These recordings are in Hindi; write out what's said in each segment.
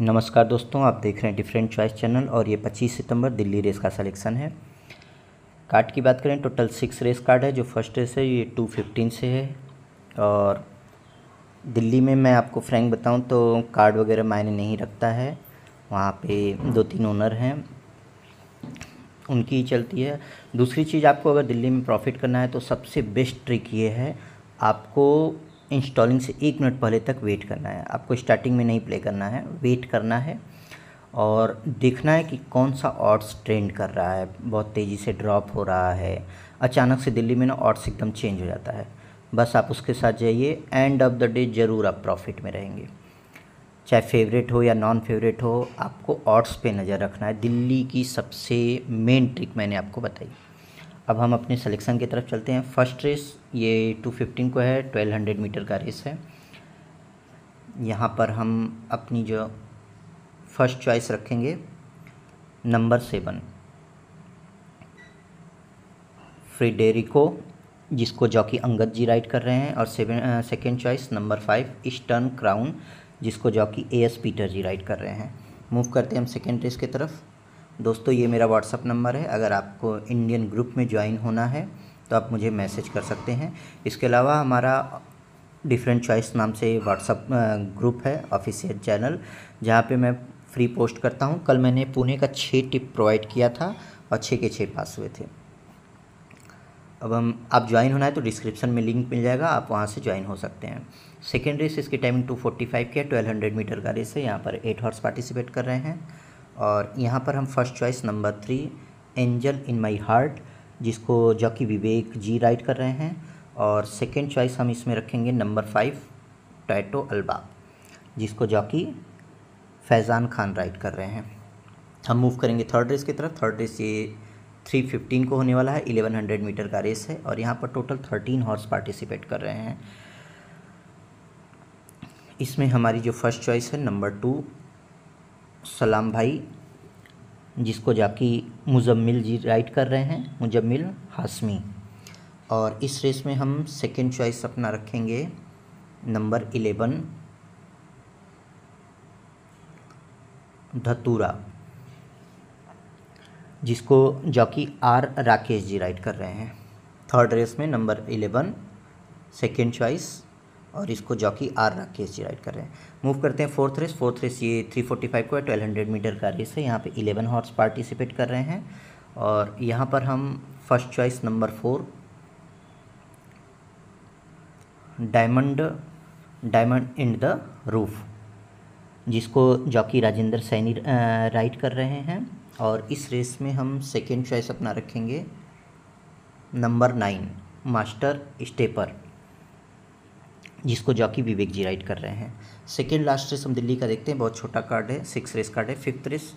नमस्कार दोस्तों, आप देख रहे हैं डिफरेंट चॉइस चैनल और ये 25 सितंबर दिल्ली रेस का सिलेक्शन है। कार्ड की बात करें टोटल सिक्स रेस कार्ड है, जो फ़र्स्ट रेस है, ये टू फिफ्टीन से है। और दिल्ली में मैं आपको फ्रैंक बताऊँ तो कार्ड वगैरह मायने नहीं रखता है। वहाँ पे दो तीन ओनर हैं। उनकी ही चलती है। दूसरी चीज़, आपको अगर दिल्ली में प्रॉफिट करना है तो सबसे बेस्ट ट्रिक ये है, आपको इंस्टॉलिंग से एक मिनट पहले तक वेट करना है। आपको स्टार्टिंग में नहीं प्ले करना है। वेट करना है और देखना है कि कौन सा ऑड्स ट्रेंड कर रहा है। बहुत तेज़ी से ड्रॉप हो रहा है। अचानक से दिल्ली में ना ऑड्स एकदम चेंज हो जाता है। बस आप उसके साथ जाइए। एंड ऑफ़ द डे ज़रूर आप प्रॉफिट में रहेंगे। चाहे फेवरेट हो या नॉन फेवरेट हो, आपको ऑड्स पे नज़र रखना है। दिल्ली की सबसे मेन ट्रिक मैंने आपको बताई। अब हम अपने सिलेक्शन की तरफ़ चलते हैं। फ़र्स्ट रेस ये टू फिफ्टीन को है ट्वेल्व हंड्रेड मीटर का रेस है। यहाँ पर हम अपनी जो फ़र्स्ट चॉइस रखेंगे नंबर सेवन फ्रीडेरिको जिसको जॉकी अंगद जी राइड कर रहे हैं, और seven second choice number five Eastern Crown जिसको jockey A S Peter ji ride कर रहे हैं। मूव करते हैं हम सेकेंड रेस की तरफ़। दोस्तों, ये मेरा व्हाट्सअप नंबर है। अगर आपको इंडियन ग्रुप में ज्वाइन होना है तो आप मुझे मैसेज कर सकते हैं। इसके अलावा हमारा डिफरेंट चॉइस नाम से व्हाट्सअप ग्रुप है ऑफिशियल चैनल जहाँ पे मैं फ्री पोस्ट करता हूँ। कल मैंने पुणे का छः टिप प्रोवाइड किया था और छः के छः पास हुए थे। अब हम, आप ज्वाइन होना है तो डिस्क्रिप्शन में लिंक मिल जाएगा, आप वहाँ से ज्वाइन हो सकते हैं। सेकेंड रेस इसकी टाइमिंग टू फोर्टी फाइव की है ट्वेल्व हंड्रेड मीटर का रेस है। यहाँ पर एट हॉर्स पार्टिसिपेट कर रहे हैं। और यहाँ पर हम first choice number three Angel in My Heart जिसको जॉकी विवेक जी राइट कर रहे हैं। और सेकेंड चॉइस हम इसमें रखेंगे नंबर फाइव टैटो अल्बा जिसको जॉकी फैज़ान खान राइट कर रहे हैं। हम मूव करेंगे थर्ड रेस की तरफ़। थर्ड रेस ये थ्री फिफ्टीन को होने वाला है। इलेवन हंड्रेड मीटर का रेस है और यहाँ पर टोटल थर्टीन हॉर्स पार्टिसिपेट कर रहे हैं। इसमें हमारी जो फ़र्स्ट चॉइस है नंबर टू सलाम भाई, जिसको जाकि मुजम्मिल जी राइट कर रहे हैं, मुजम्मिल हाशमी। और इस रेस में हम सेकेंड चॉइस अपना रखेंगे नंबर इलेवन धतूरा, जिसको jockey R Rakesh ji ride कर रहे हैं। थर्ड रेस में नंबर इलेवन सेकेंड चॉइस और इसको jockey R Rakesh ji ride कर रहे हैं। मूव करते हैं फोर्थ रेस फोर्थ रेस ये थ्री फोर्टी फाइव को ट्वेल्व हंड्रेड मीटर का रेस है। यहाँ पे इलेवन हॉर्स पार्टिसिपेट कर रहे हैं और यहाँ पर हम first choice number four diamond diamond in the roof जिसको जॉकी राजेंद्र सैनी राइड कर रहे हैं। और इस रेस में हम सेकेंड चॉइस अपना रखेंगे नंबर नाइन मास्टर स्टेपर जिसको जॉकी विवेक जी राइड कर रहे हैं। सेकेंड लास्ट रेस हम दिल्ली का देखते हैं, बहुत छोटा कार्ड है सिक्स रेस कार्ड है। फिफ्थ रेस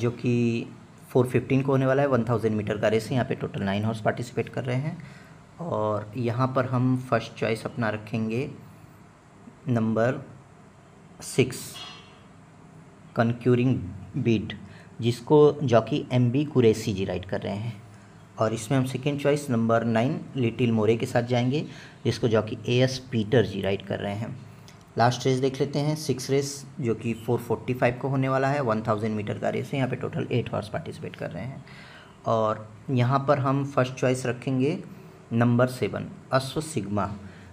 जो कि फोर फिफ्टीन को होने वाला है वन थाउज़ेंड मीटर का रेस है। यहाँ पे टोटल नाइन हॉर्स पार्टिसिपेट कर रहे हैं। और यहाँ पर हम फ़र्स्ट चॉइस अपना रखेंगे नंबर सिक्स कनक्यूरिंग बीट जिसको jockey M B Qureshi ji ride कर रहे हैं। और इसमें हम second choice number nine little more के साथ जाएँगे, जिसको जो कि A S Peter ji ride कर रहे हैं। लास्ट रेस देख लेते हैं। सिक्स रेस जो कि फोर फोर्टी फाइव को होने वाला है। वन थाउज़ेंड मीटर का रेस है। यहाँ पे टोटल एट हॉर्स पार्टिसिपेट कर रहे हैं। और यहाँ पर हम फ़र्स्ट चॉइस रखेंगे नंबर सेवन अश्व सिग्मा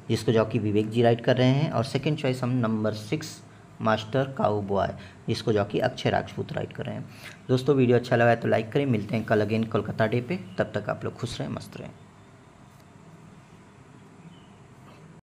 जिसको जो कि विवेक जी राइड कर रहे हैं। और सेकेंड चॉइस हम number six master cowboy जिसको जो कि अक्षय राजपूत राइट कर रहे हैं। दोस्तों, वीडियो अच्छा लगा है तो लाइक करें। मिलते हैं कल अगेन कोलकाता डे पे। तब तक आप लोग खुश रहें, मस्त रहें।